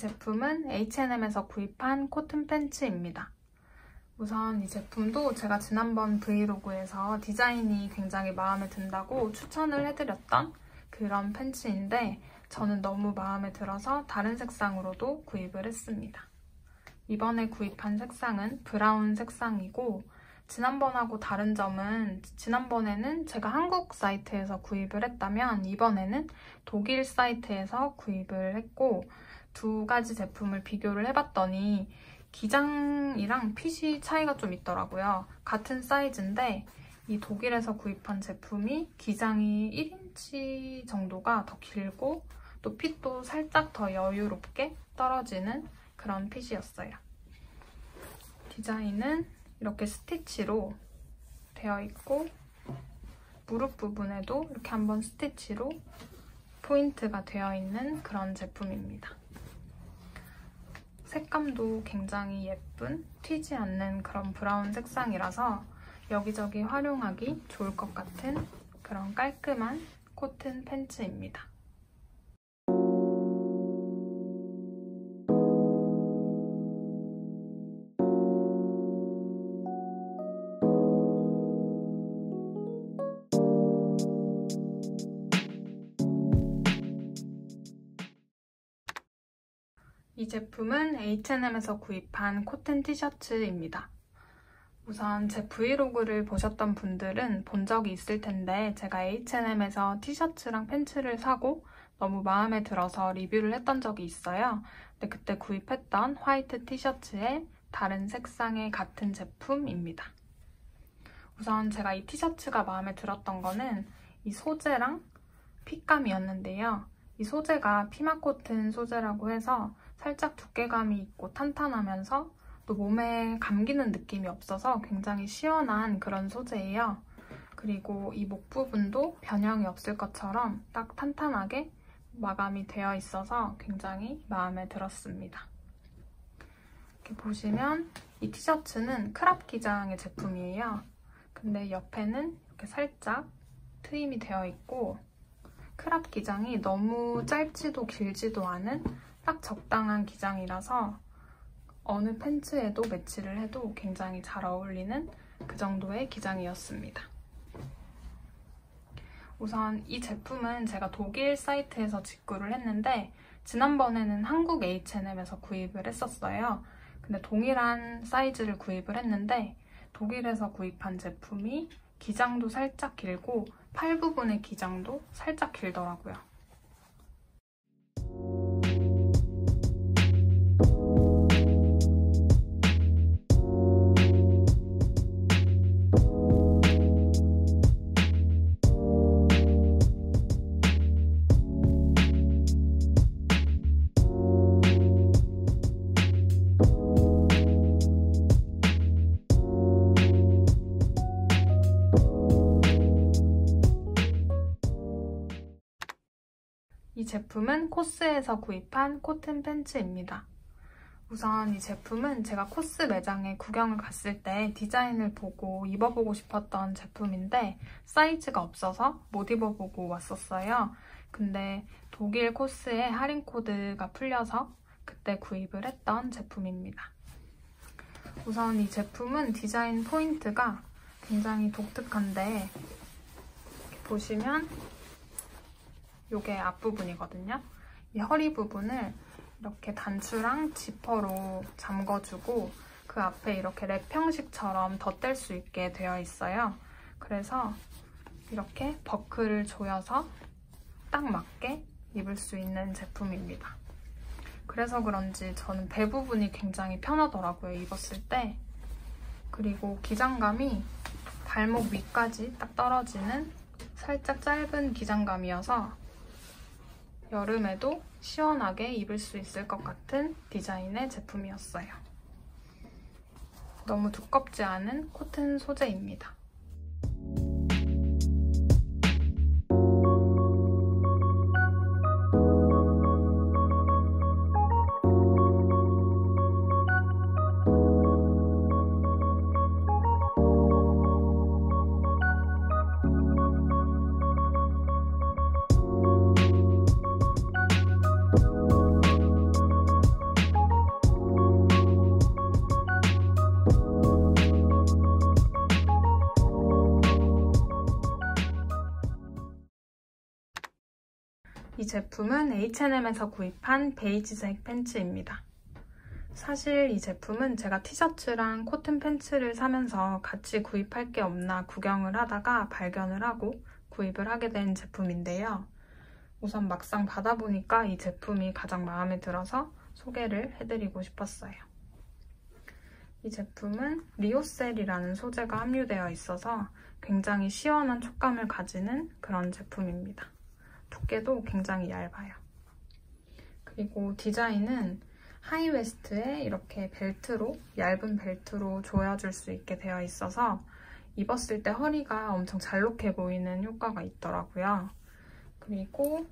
이 제품은 H&M에서 구입한 코튼 팬츠입니다. 우선 이 제품도 제가 지난번 브이로그에서 디자인이 굉장히 마음에 든다고 추천을 해드렸던 그런 팬츠인데 저는 너무 마음에 들어서 다른 색상으로도 구입을 했습니다. 이번에 구입한 색상은 브라운 색상이고 지난번하고 다른 점은 지난번에는 제가 한국 사이트에서 구입을 했다면 이번에는 독일 사이트에서 구입을 했고 두 가지 제품을 비교를 해봤더니 기장이랑 핏이 차이가 좀 있더라고요. 같은 사이즈인데 이 독일에서 구입한 제품이 기장이 1인치 정도가 더 길고 또 핏도 살짝 더 여유롭게 떨어지는 그런 핏이었어요. 디자인은 이렇게 스티치로 되어 있고 무릎 부분에도 이렇게 한번 스티치로 포인트가 되어 있는 그런 제품입니다. 색감도 굉장히 예쁜 튀지 않는 그런 브라운 색상이라서 여기저기 활용하기 좋을 것 같은 그런 깔끔한 코튼 팬츠입니다. 제품은 H&M에서 구입한 코튼 티셔츠입니다. 우선 제 브이로그를 보셨던 분들은 본 적이 있을 텐데 제가 H&M에서 티셔츠랑 팬츠를 사고 너무 마음에 들어서 리뷰를 했던 적이 있어요. 근데 그때 구입했던 화이트 티셔츠에 다른 색상의 같은 제품입니다. 우선 제가 이 티셔츠가 마음에 들었던 거는 이 소재랑 핏감이었는데요. 이 소재가 피마코튼 소재라고 해서 살짝 두께감이 있고 탄탄하면서 또 몸에 감기는 느낌이 없어서 굉장히 시원한 그런 소재예요. 그리고 이 목 부분도 변형이 없을 것처럼 딱 탄탄하게 마감이 되어 있어서 굉장히 마음에 들었습니다. 이렇게 보시면 이 티셔츠는 크랍 기장의 제품이에요. 근데 옆에는 이렇게 살짝 트임이 되어 있고 크랍 기장이 너무 짧지도 길지도 않은 딱 적당한 기장이라서 어느 팬츠에도 매치를 해도 굉장히 잘 어울리는 그 정도의 기장이었습니다. 우선 이 제품은 제가 독일 사이트에서 직구를 했는데 지난번에는 한국 H&M에서 구입을 했었어요. 근데 동일한 사이즈를 구입을 했는데 독일에서 구입한 제품이 기장도 살짝 길고 팔 부분의 기장도 살짝 길더라고요. 제품은 COS에서 구입한 코튼 팬츠입니다. 우선 이 제품은 제가 COS 매장에 구경을 갔을 때 디자인을 보고 입어보고 싶었던 제품인데 사이즈가 없어서 못 입어보고 왔었어요. 근데 독일 COS에 할인 코드가 풀려서 그때 구입을 했던 제품입니다. 우선 이 제품은 디자인 포인트가 굉장히 독특한데 보시면 이게 앞부분이거든요. 이 허리 부분을 이렇게 단추랑 지퍼로 잠궈주고 그 앞에 이렇게 랩 형식처럼 덧댈 수 있게 되어 있어요. 그래서 이렇게 버클을 조여서 딱 맞게 입을 수 있는 제품입니다. 그래서 그런지 저는 배 부분이 굉장히 편하더라고요, 입었을 때. 그리고 기장감이 발목 위까지 딱 떨어지는 살짝 짧은 기장감이어서 여름에도 시원하게 입을 수 있을 것 같은 디자인의 제품이었어요. 너무 두껍지 않은 코튼 소재입니다. 이 제품은 H&M에서 구입한 베이지색 팬츠입니다. 사실 이 제품은 제가 티셔츠랑 코튼 팬츠를 사면서 같이 구입할 게 없나 구경을 하다가 발견을 하고 구입을 하게 된 제품인데요. 우선 막상 받아보니까 이 제품이 가장 마음에 들어서 소개를 해드리고 싶었어요. 이 제품은 lyocell이라는 소재가 함유되어 있어서 굉장히 시원한 촉감을 가지는 그런 제품입니다. 두께도 굉장히 얇아요. 그리고 디자인은 high waist에 이렇게 벨트로, 얇은 벨트로 조여줄 수 있게 되어 있어서 입었을 때 허리가 엄청 잘록해 보이는 효과가 있더라고요. 그리고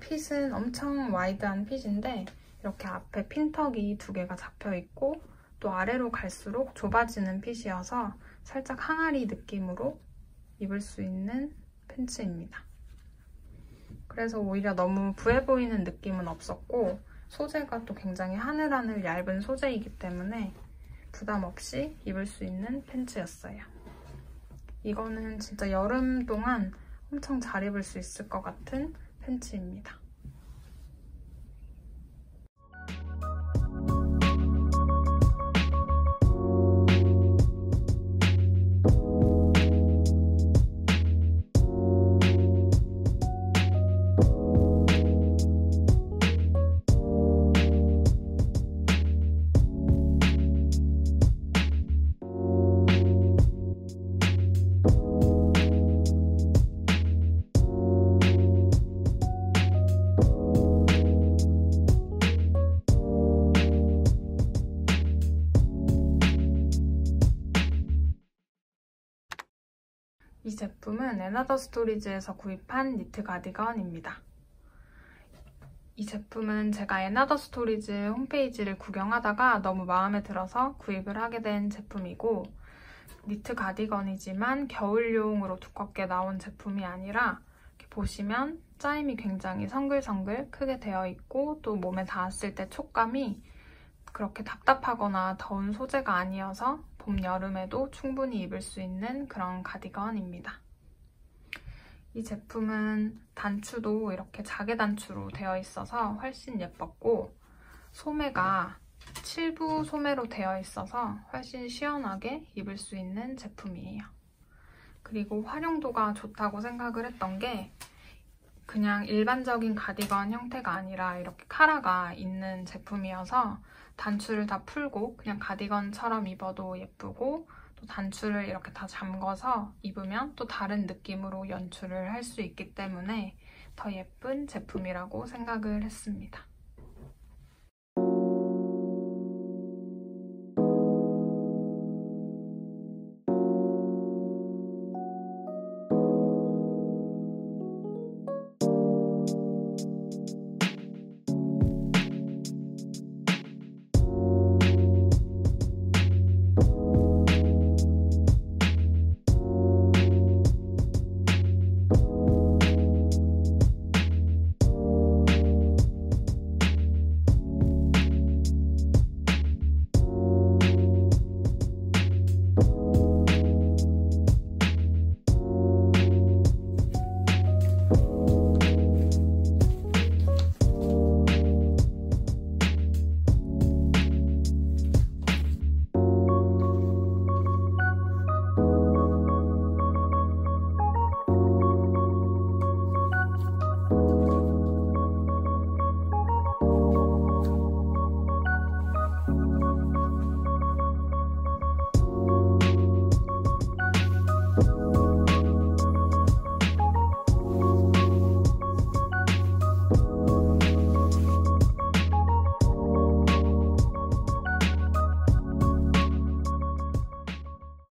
fit은 엄청 wide한 fit인데 이렇게 앞에 핀턱이 두 개가 잡혀 있고 또 아래로 갈수록 좁아지는 핏이어서 살짝 항아리 느낌으로 입을 수 있는 팬츠입니다. 그래서 오히려 너무 부해 보이는 느낌은 없었고 소재가 또 굉장히 하늘하늘 얇은 소재이기 때문에 부담 없이 입을 수 있는 팬츠였어요. 이거는 진짜 여름 동안 엄청 잘 입을 수 있을 것 같은 팬츠입니다. 이 제품은 & Other Stories에서 구입한 니트 가디건입니다. 이 제품은 제가 & Other Stories 홈페이지를 구경하다가 너무 마음에 들어서 구입을 하게 된 제품이고 니트 가디건이지만 겨울용으로 두껍게 나온 제품이 아니라 보시면 짜임이 굉장히 성글성글 크게 되어 있고 또 몸에 닿았을 때 촉감이 그렇게 답답하거나 더운 소재가 아니어서 봄, 여름에도 충분히 입을 수 있는 그런 가디건입니다. 이 제품은 단추도 이렇게 자개 단추로 되어 있어서 훨씬 예뻤고 소매가 7부 소매로 되어 있어서 훨씬 시원하게 입을 수 있는 제품이에요. 그리고 활용도가 좋다고 생각을 했던 게 그냥 일반적인 가디건 형태가 아니라 이렇게 카라가 있는 제품이어서 단추를 다 풀고 그냥 가디건처럼 입어도 예쁘고 또 단추를 이렇게 다 잠궈서 입으면 또 다른 느낌으로 연출을 할 수 있기 때문에 더 예쁜 제품이라고 생각을 했습니다.